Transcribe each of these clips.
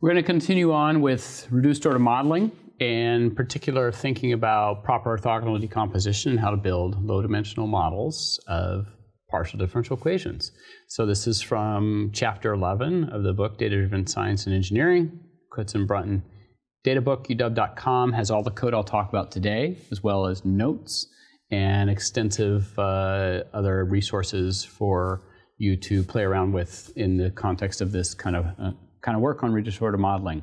We're going to continue on with reduced order modeling, in particular thinking about proper orthogonal decomposition and how to build low-dimensional models of partial differential equations. So this is from chapter 11 of the book Data-Driven Science and Engineering, Kutz and Brunton Databook, uw.com has all the code I'll talk about today, as well as notes and extensive uh, other resources for you to play around with in the context of this kind of uh, kind of work on reduced order modeling.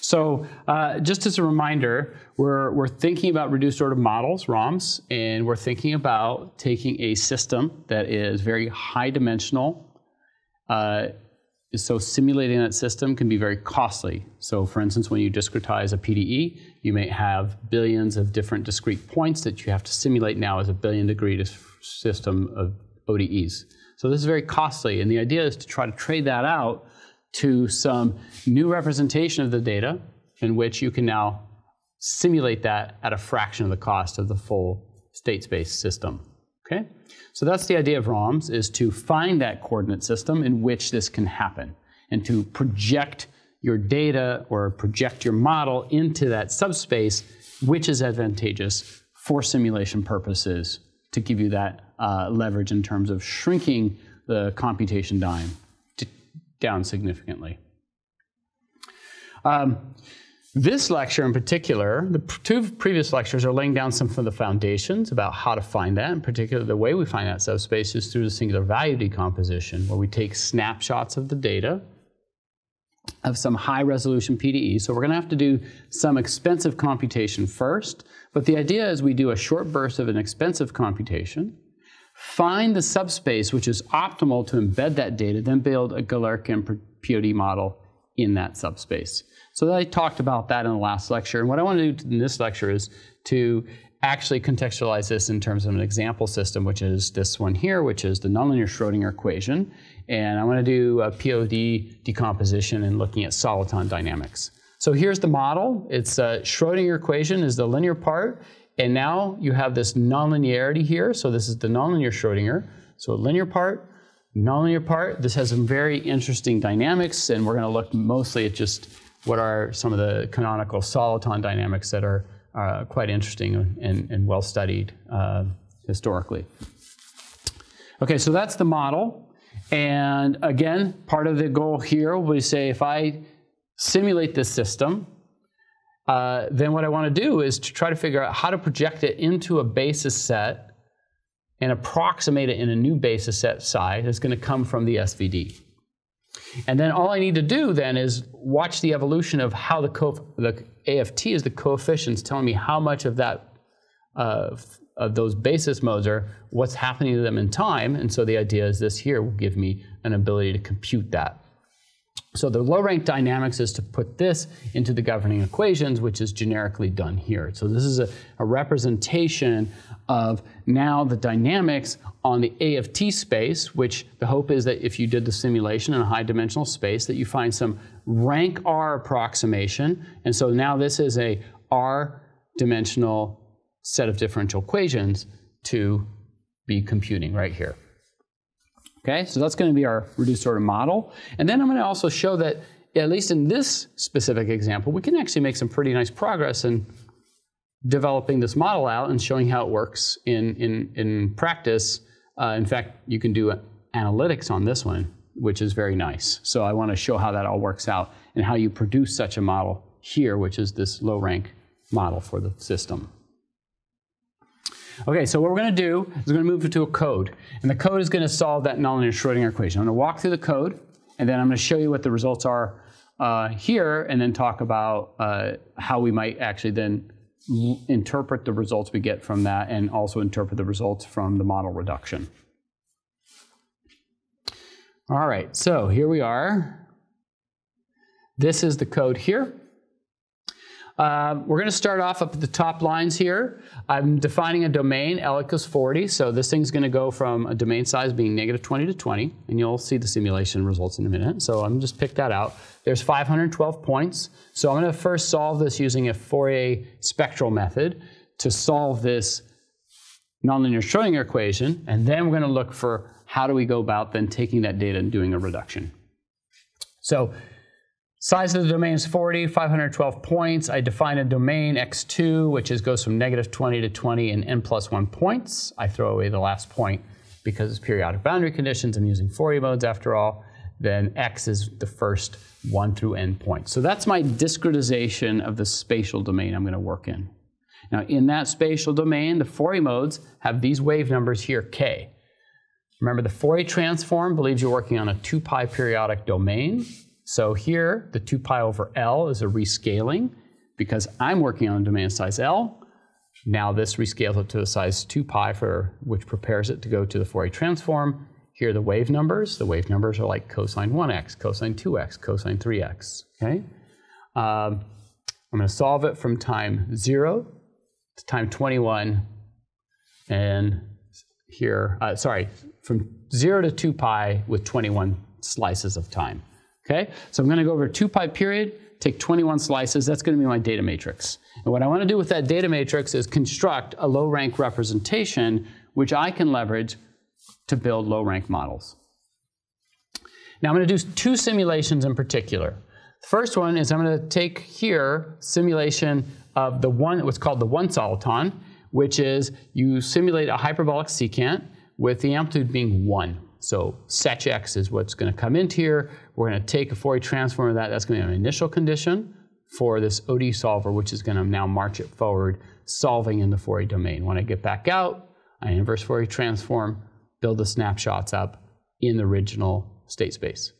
So uh, just as a reminder, we're, we're thinking about reduced order models, ROMs, and we're thinking about taking a system that is very high dimensional. Uh, so simulating that system can be very costly. So for instance, when you discretize a PDE, you may have billions of different discrete points that you have to simulate now as a billion degree system of ODEs. So this is very costly, and the idea is to try to trade that out to some new representation of the data in which you can now simulate that at a fraction of the cost of the full state space system. Okay? So that's the idea of ROMs, is to find that coordinate system in which this can happen and to project your data or project your model into that subspace, which is advantageous for simulation purposes to give you that uh, leverage in terms of shrinking the computation time down significantly. Um, this lecture in particular, the two previous lectures are laying down some of the foundations about how to find that. In particular, the way we find that subspace is through the singular value decomposition, where we take snapshots of the data of some high resolution PDE. So we're going to have to do some expensive computation first. But the idea is we do a short burst of an expensive computation, find the subspace which is optimal to embed that data, then build a Galerkin POD model in that subspace. So I talked about that in the last lecture. And what I want to do in this lecture is to actually contextualize this in terms of an example system, which is this one here, which is the nonlinear Schrodinger equation. And I want to do a POD decomposition and looking at soliton dynamics. So here's the model. It's a Schrodinger equation is the linear part. And now you have this nonlinearity here. So this is the nonlinear Schrodinger. So a linear part, nonlinear part. This has some very interesting dynamics, and we're going to look mostly at just what are some of the canonical soliton dynamics that are uh, quite interesting and, and well studied uh, historically. Okay, so that's the model. And again, part of the goal here will be say if I simulate this system, uh, then what I want to do is to try to figure out how to project it into a basis set and approximate it in a new basis set size that's going to come from the SVD. And then all I need to do then is watch the evolution of how the, the AFT is the coefficients telling me how much of that uh, of those basis modes are what's happening to them in time. And so the idea is this here will give me an ability to compute that. So the low rank dynamics is to put this into the governing equations, which is generically done here. So this is a, a representation of now the dynamics on the AFT space, which the hope is that if you did the simulation in a high dimensional space, that you find some rank R approximation. And so now this is a R dimensional set of differential equations to be computing right here. Okay, so that's going to be our reduced order model. And then I'm going to also show that, at least in this specific example, we can actually make some pretty nice progress in developing this model out and showing how it works in, in, in practice. Uh, in fact, you can do analytics on this one, which is very nice. So I want to show how that all works out and how you produce such a model here, which is this low rank model for the system. Okay, so what we're going to do is we're going to move to a code. And the code is going to solve that nonlinear Schrodinger equation. I'm going to walk through the code, and then I'm going to show you what the results are uh, here, and then talk about uh, how we might actually then interpret the results we get from that and also interpret the results from the model reduction. All right, so here we are. This is the code here. Uh, we're going to start off up at the top lines here. I'm defining a domain, equals 40. So this thing's going to go from a domain size being negative 20 to 20. And you'll see the simulation results in a minute. So I'm just pick that out. There's 512 points. So I'm going to first solve this using a Fourier spectral method to solve this nonlinear Schrodinger equation. And then we're going to look for how do we go about then taking that data and doing a reduction. So Size of the domain is 40, 512 points. I define a domain x2, which is goes from negative 20 to 20 in n plus 1 points. I throw away the last point because it's periodic boundary conditions. I'm using Fourier modes after all. Then x is the first 1 through n points. So that's my discretization of the spatial domain I'm going to work in. Now, in that spatial domain, the Fourier modes have these wave numbers here, k. Remember, the Fourier transform believes you're working on a 2 pi periodic domain. So here, the 2 pi over L is a rescaling because I'm working on domain size L. Now this rescales it to a size 2 pi for which prepares it to go to the Fourier transform. Here are the wave numbers. The wave numbers are like cosine 1x, cosine 2x, cosine 3x. Okay? Um, I'm going to solve it from time 0 to time 21 and here, uh, sorry, from 0 to 2 pi with 21 slices of time. Okay, so I'm going to go over a 2 pi period, take 21 slices, that's going to be my data matrix. And what I want to do with that data matrix is construct a low rank representation which I can leverage to build low rank models. Now I'm going to do two simulations in particular. The first one is I'm going to take here simulation of the one, what's called the one soliton, which is you simulate a hyperbolic secant with the amplitude being one. So sech x is what's going to come into here. We're going to take a Fourier transform of that. That's going to be an initial condition for this ODE solver, which is going to now march it forward, solving in the Fourier domain. When I get back out, I inverse Fourier transform, build the snapshots up in the original state space.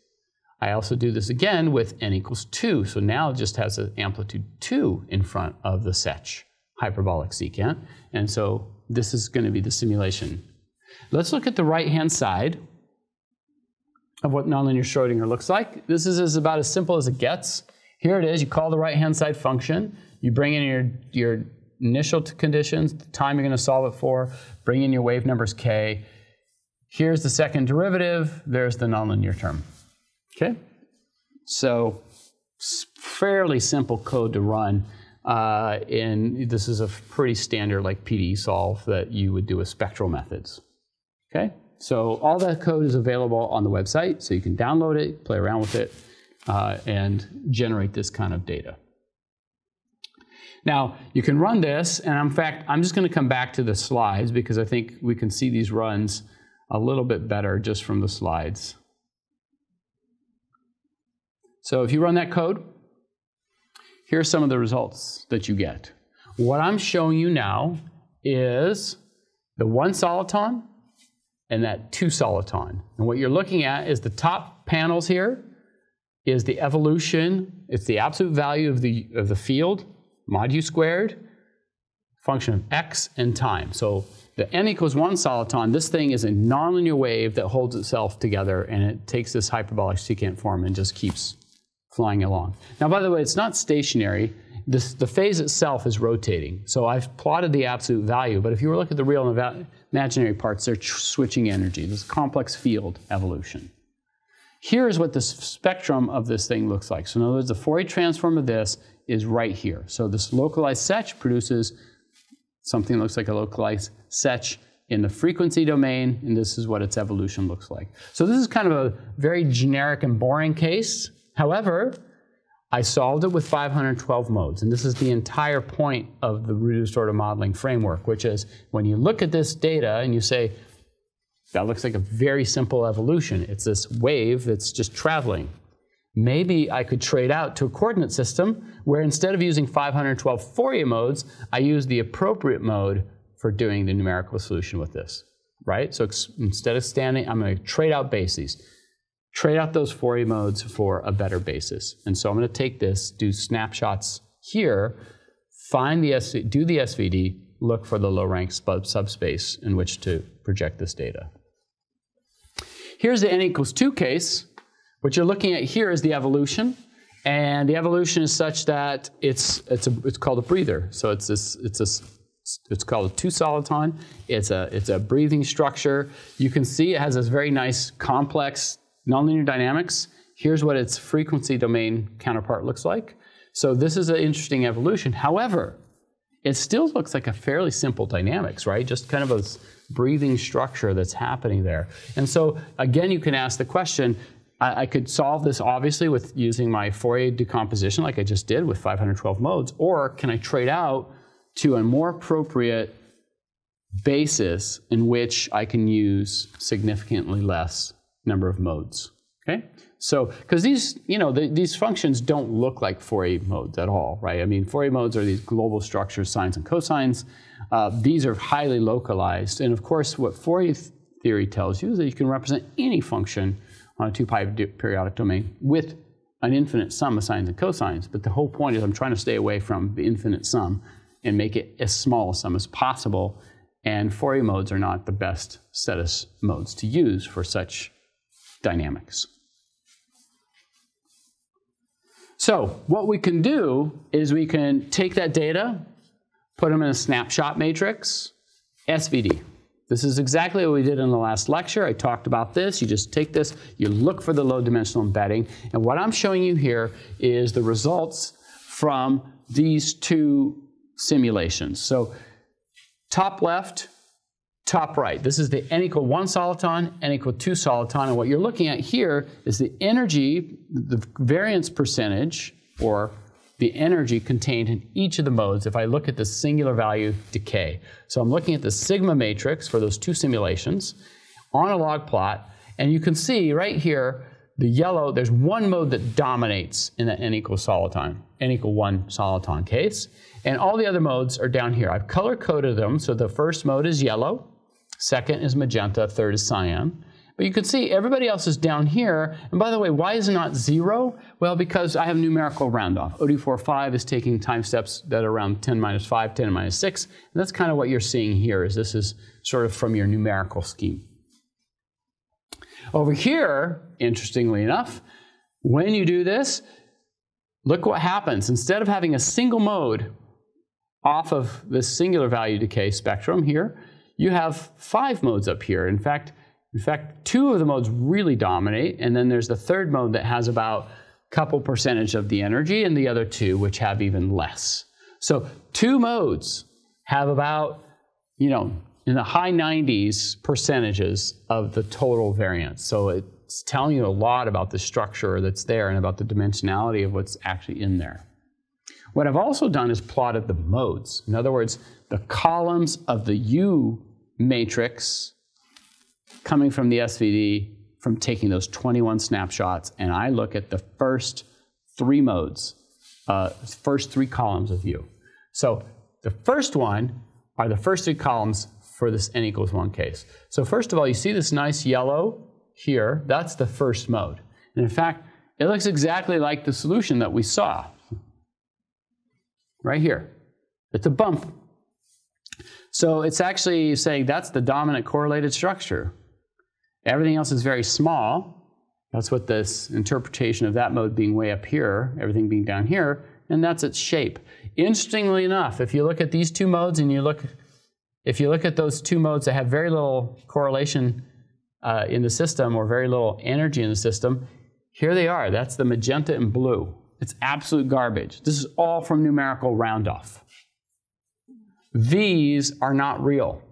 I also do this again with n equals 2. So now it just has an amplitude 2 in front of the sech hyperbolic secant. And so this is going to be the simulation. Let's look at the right-hand side of what nonlinear Schrodinger looks like. This is, is about as simple as it gets. Here it is. You call the right-hand side function. You bring in your, your initial conditions, the time you're going to solve it for, bring in your wave numbers k. Here's the second derivative. There's the nonlinear term. Okay? So fairly simple code to run. Uh, and this is a pretty standard like PDE solve that you would do with spectral methods. Okay? So all that code is available on the website, so you can download it, play around with it, uh, and generate this kind of data. Now, you can run this, and in fact, I'm just going to come back to the slides because I think we can see these runs a little bit better just from the slides. So if you run that code, here are some of the results that you get. What I'm showing you now is the one soliton and that two soliton. And what you're looking at is the top panels here is the evolution, it's the absolute value of the, of the field, mod u squared, function of x and time. So the n equals 1 soliton, this thing is a nonlinear wave that holds itself together and it takes this hyperbolic secant form and just keeps flying along. Now, by the way, it's not stationary. This, the phase itself is rotating. So I've plotted the absolute value, but if you were looking at the real and imaginary parts, they're switching energy. This complex field evolution. Here's what the spectrum of this thing looks like. So in other words, the Fourier transform of this is right here. So this localized sech produces something that looks like a localized sech in the frequency domain, and this is what its evolution looks like. So this is kind of a very generic and boring case. However, I solved it with 512 modes, and this is the entire point of the reduced order modeling framework, which is when you look at this data and you say, that looks like a very simple evolution. It's this wave that's just traveling. Maybe I could trade out to a coordinate system where instead of using 512 Fourier modes, I use the appropriate mode for doing the numerical solution with this, right? So instead of standing, I'm going to trade out bases trade out those Fourier modes for a better basis. And so I'm going to take this, do snapshots here, find the SV, do the SVD, look for the low rank subspace in which to project this data. Here's the n equals 2 case. What you're looking at here is the evolution. And the evolution is such that it's, it's, a, it's called a breather. So it's, this, it's, a, it's called a two soliton. It's a, it's a breathing structure. You can see it has this very nice complex Nonlinear dynamics, here's what its frequency domain counterpart looks like. So this is an interesting evolution. However, it still looks like a fairly simple dynamics, right? Just kind of a breathing structure that's happening there. And so again, you can ask the question, I, I could solve this obviously with using my Fourier decomposition like I just did with 512 modes, or can I trade out to a more appropriate basis in which I can use significantly less number of modes. Okay, so because these, you know, the, these functions don't look like Fourier modes at all, right? I mean, Fourier modes are these global structures, sines and cosines. Uh, these are highly localized, and of course, what Fourier theory tells you is that you can represent any function on a 2 pi periodic domain with an infinite sum of sines and cosines. But the whole point is I'm trying to stay away from the infinite sum and make it as small a sum as possible. And Fourier modes are not the best set of modes to use for such dynamics. So what we can do is we can take that data, put them in a snapshot matrix, SVD. This is exactly what we did in the last lecture. I talked about this. You just take this, you look for the low dimensional embedding. And what I'm showing you here is the results from these two simulations. So top left, top right. This is the n equal 1 soliton, n equal 2 soliton. And what you're looking at here is the energy, the variance percentage, or the energy contained in each of the modes if I look at the singular value decay. So I'm looking at the sigma matrix for those two simulations on a log plot, and you can see right here, the yellow, there's one mode that dominates in the n equals soliton, n equal 1 soliton case, and all the other modes are down here. I've color-coded them, so the first mode is yellow, second is magenta, third is cyan, but you can see everybody else is down here. And by the way, why is it not zero? Well, because I have numerical roundoff. ODE45 is taking time steps that are around 10 minus 5, 10 minus 6. And that's kind of what you're seeing here is this is sort of from your numerical scheme. Over here, interestingly enough, when you do this, look what happens. Instead of having a single mode off of this singular value decay spectrum here, you have five modes up here. In fact, in fact, two of the modes really dominate, and then there's the third mode that has about a couple percentage of the energy, and the other two which have even less. So two modes have about, you know, in the high 90s percentages of the total variance. So it's telling you a lot about the structure that's there and about the dimensionality of what's actually in there. What I've also done is plotted the modes. In other words, the columns of the U matrix coming from the SVD from taking those 21 snapshots, and I look at the first three modes, uh, first three columns of U. So the first one are the first three columns for this n equals 1 case. So first of all, you see this nice yellow here. That's the first mode. And in fact, it looks exactly like the solution that we saw right here. It's a bump. So it's actually saying that's the dominant correlated structure. Everything else is very small. That's what this interpretation of that mode being way up here, everything being down here, and that's its shape. Interestingly enough, if you look at these two modes and you look, if you look at those two modes that have very little correlation uh, in the system or very little energy in the system, here they are. That's the magenta and blue. It's absolute garbage. This is all from numerical roundoff. These are not real.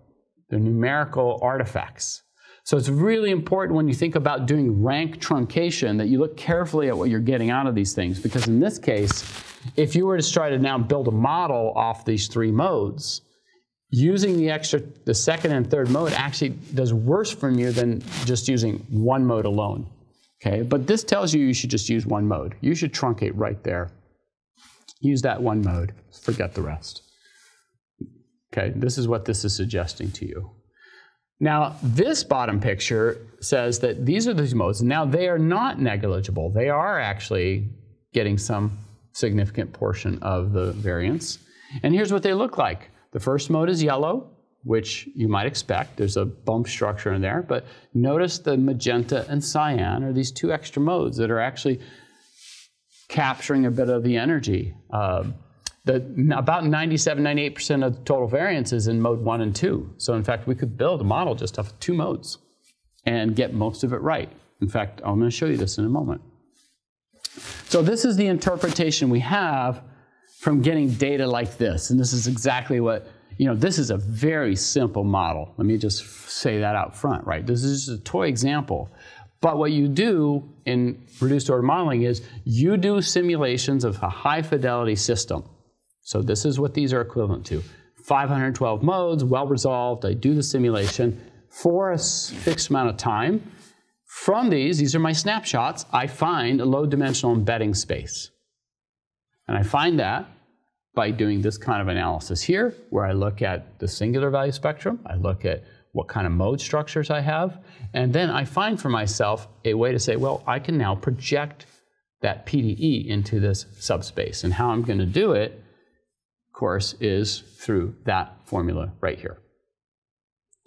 They're numerical artifacts. So it's really important when you think about doing rank truncation that you look carefully at what you're getting out of these things. Because in this case, if you were to try to now build a model off these three modes, using the extra, the second and third mode actually does worse for you than just using one mode alone. Okay, but this tells you you should just use one mode. You should truncate right there. Use that one mode, forget the rest. Okay, this is what this is suggesting to you. Now, this bottom picture says that these are these modes. Now, they are not negligible. They are actually getting some significant portion of the variance. And here's what they look like. The first mode is yellow, which you might expect. There's a bump structure in there. But notice the magenta and cyan are these two extra modes that are actually capturing a bit of the energy. Uh, the, about 97, 98% of the total variance is in mode one and two. So in fact, we could build a model just off of two modes and get most of it right. In fact, I'm going to show you this in a moment. So this is the interpretation we have from getting data like this. And this is exactly what, you know, this is a very simple model. Let me just say that out front, right? This is just a toy example. But what you do in reduced order modeling is you do simulations of a high fidelity system. So this is what these are equivalent to. 512 modes, well resolved. I do the simulation for a fixed amount of time. From these, these are my snapshots, I find a low dimensional embedding space. And I find that by doing this kind of analysis here, where I look at the singular value spectrum, I look at what kind of mode structures I have, and then I find for myself a way to say, well, I can now project that PDE into this subspace. And how I'm going to do it, course, is through that formula right here.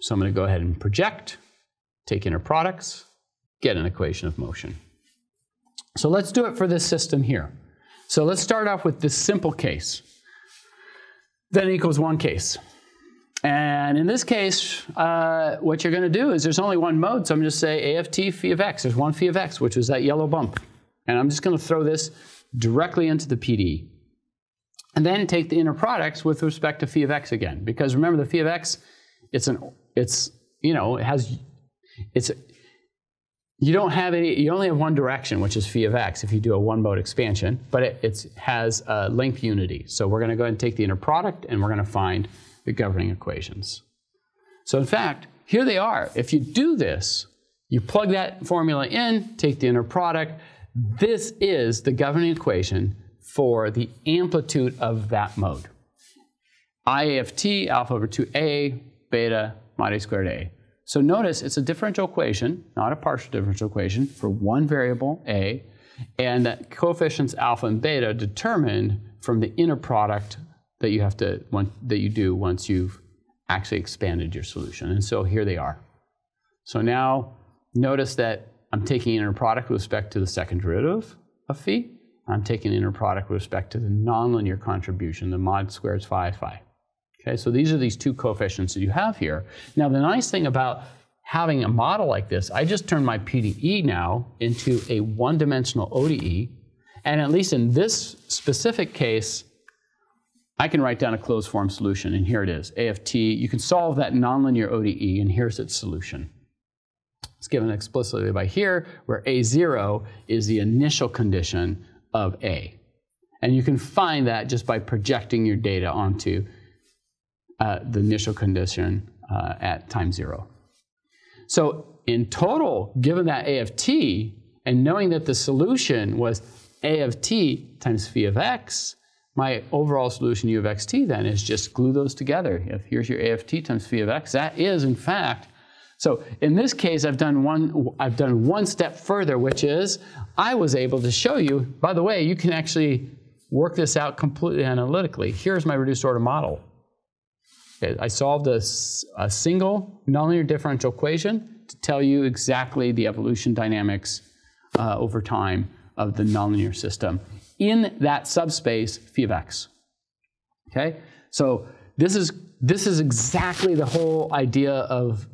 So I'm going to go ahead and project, take inner products, get an equation of motion. So let's do it for this system here. So let's start off with this simple case. Then equals one case. And in this case, uh, what you're going to do is there's only one mode, so I'm going to say AFT phi of x. There's one phi of x, which was that yellow bump. And I'm just going to throw this directly into the PDE. And then take the inner products with respect to phi of x again. Because remember, the phi of x, it's an, it's, you know, it has, it's, you don't have any, you only have one direction, which is phi of x if you do a one mode expansion, but it it's, has a length unity. So we're going to go ahead and take the inner product and we're going to find the governing equations. So in fact, here they are. If you do this, you plug that formula in, take the inner product. This is the governing equation for the amplitude of that mode. IAFT alpha over 2a beta mod a squared a. So notice it's a differential equation, not a partial differential equation, for one variable, a, and that coefficients alpha and beta determined from the inner product that you have to that you do once you've actually expanded your solution. And so here they are. So now notice that I'm taking inner product with respect to the second derivative of phi. I'm taking inner product with respect to the nonlinear contribution, the mod squares phi phi. Okay, so these are these two coefficients that you have here. Now the nice thing about having a model like this, I just turn my PDE now into a one-dimensional ODE, and at least in this specific case, I can write down a closed form solution, and here it is, AFT. You can solve that nonlinear ODE, and here's its solution. It's given explicitly by here, where A0 is the initial condition of A. And you can find that just by projecting your data onto uh, the initial condition uh, at time zero. So in total, given that A of t, and knowing that the solution was A of t times phi of x, my overall solution u of xt then is just glue those together. If here's your A of t times phi of x, that is in fact, so in this case I've done one, I've done one step further, which is I was able to show you, by the way, you can actually work this out completely analytically. Here's my reduced order model. I solved a, a single nonlinear differential equation to tell you exactly the evolution dynamics uh, over time of the nonlinear system in that subspace phi of x. Okay, so this is this is exactly the whole idea of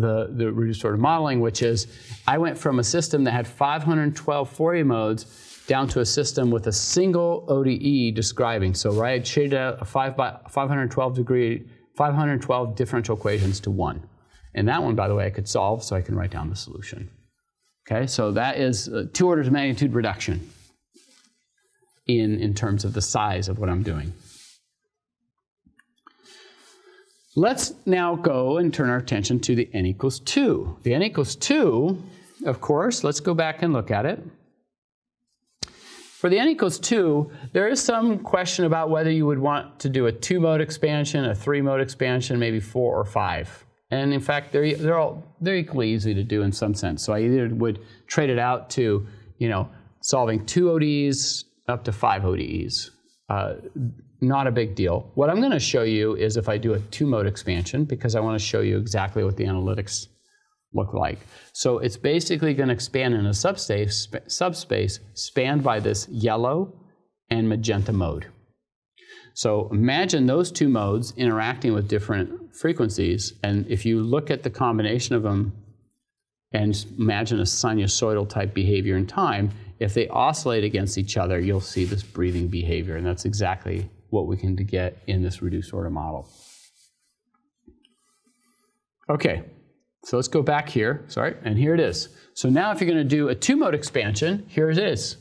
the, the reduced order modeling, which is I went from a system that had 512 Fourier modes down to a system with a single ODE describing. So right, I shaded out a 5 by 512 degree, 512 differential equations to one. And that one, by the way, I could solve, so I can write down the solution. Okay, so that is uh, two orders of magnitude reduction in, in terms of the size of what I'm doing. Let's now go and turn our attention to the n equals 2. The n equals 2, of course, let's go back and look at it. For the n equals 2, there is some question about whether you would want to do a two-mode expansion, a three-mode expansion, maybe four or five. And in fact, they're, they're all they're equally easy to do in some sense. So I either would trade it out to, you know, solving two ODEs, up to five ODEs. Uh, not a big deal. What I'm going to show you is if I do a two-mode expansion, because I want to show you exactly what the analytics look like. So it's basically going to expand in a subspace, subspace spanned by this yellow and magenta mode. So imagine those two modes interacting with different frequencies, and if you look at the combination of them and imagine a sinusoidal type behavior in time, if they oscillate against each other, you'll see this breathing behavior, and that's exactly what we can get in this reduced order model. Okay, So let's go back here, sorry, and here it is. So now if you're going to do a two-mode expansion, here it is.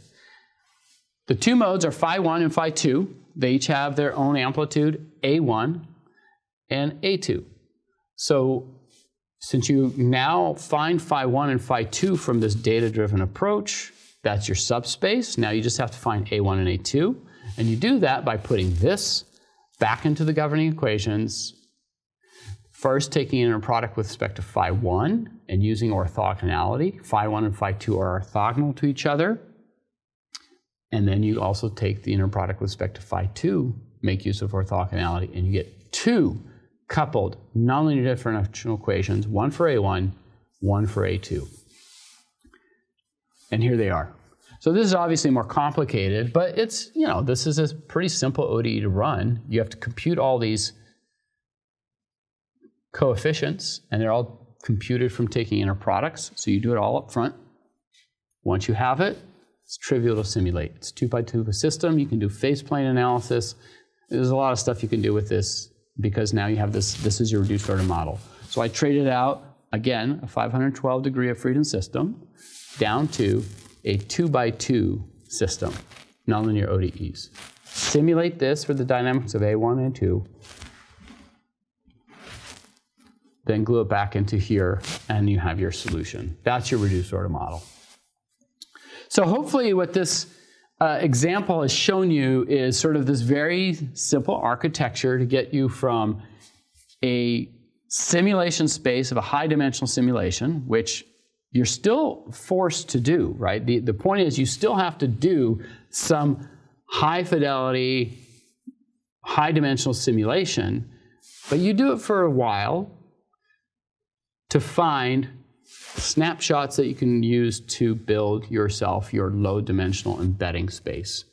The two modes are phi 1 and phi 2. They each have their own amplitude, A1 and A2. So since you now find phi 1 and phi 2 from this data-driven approach, that's your subspace. Now you just have to find A1 and A2. And you do that by putting this back into the governing equations, first taking inner product with respect to phi 1 and using orthogonality. Phi 1 and phi 2 are orthogonal to each other. And then you also take the inner product with respect to phi 2, make use of orthogonality, and you get two coupled nonlinear differential equations, one for A1, one for A2. And here they are. So this is obviously more complicated, but it's, you know, this is a pretty simple ODE to run. You have to compute all these coefficients, and they're all computed from taking inner products. So you do it all up front. Once you have it, it's trivial to simulate. It's two by two system. You can do phase plane analysis. There's a lot of stuff you can do with this because now you have this, this is your reduced order model. So I traded out, again, a 512 degree of freedom system down to a two by two system, nonlinear ODEs. Simulate this for the dynamics of A1 and 2, then glue it back into here, and you have your solution. That's your reduced order model. So hopefully what this uh, example has shown you is sort of this very simple architecture to get you from a simulation space of a high dimensional simulation, which you're still forced to do, right? The, the point is you still have to do some high fidelity, high dimensional simulation, but you do it for a while to find snapshots that you can use to build yourself your low dimensional embedding space.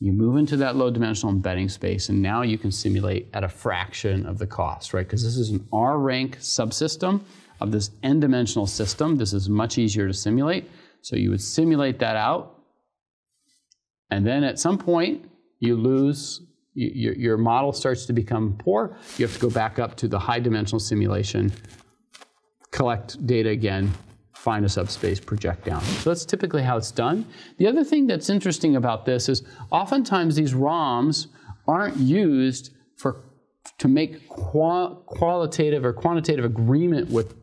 You move into that low dimensional embedding space, and now you can simulate at a fraction of the cost, right? Because this is an R rank subsystem of this n dimensional system. This is much easier to simulate. So you would simulate that out, and then at some point, you lose, your, your model starts to become poor. You have to go back up to the high dimensional simulation collect data again, find a subspace, project down. So that's typically how it's done. The other thing that's interesting about this is oftentimes these ROMs aren't used for to make qual qualitative or quantitative agreement with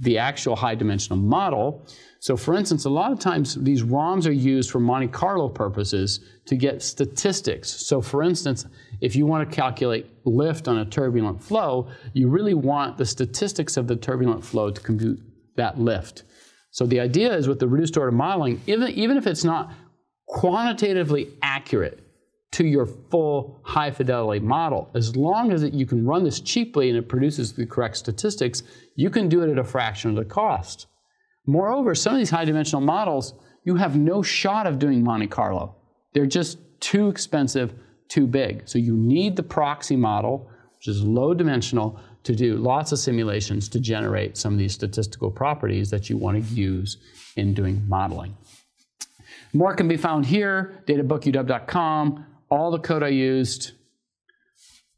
the actual high dimensional model. So for instance, a lot of times these ROMs are used for Monte Carlo purposes to get statistics. So for instance, if you want to calculate lift on a turbulent flow, you really want the statistics of the turbulent flow to compute that lift. So the idea is with the reduced order modeling, even, even if it's not quantitatively accurate to your full high fidelity model, as long as it, you can run this cheaply and it produces the correct statistics, you can do it at a fraction of the cost. Moreover, some of these high dimensional models, you have no shot of doing Monte Carlo. They're just too expensive, too big. So you need the proxy model, which is low dimensional, to do lots of simulations to generate some of these statistical properties that you want to use in doing modeling. More can be found here, databookuw.com, all the code I used,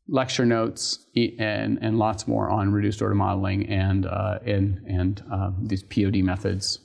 lecture notes, and, and lots more on reduced order modeling and, uh, and, and uh, these POD methods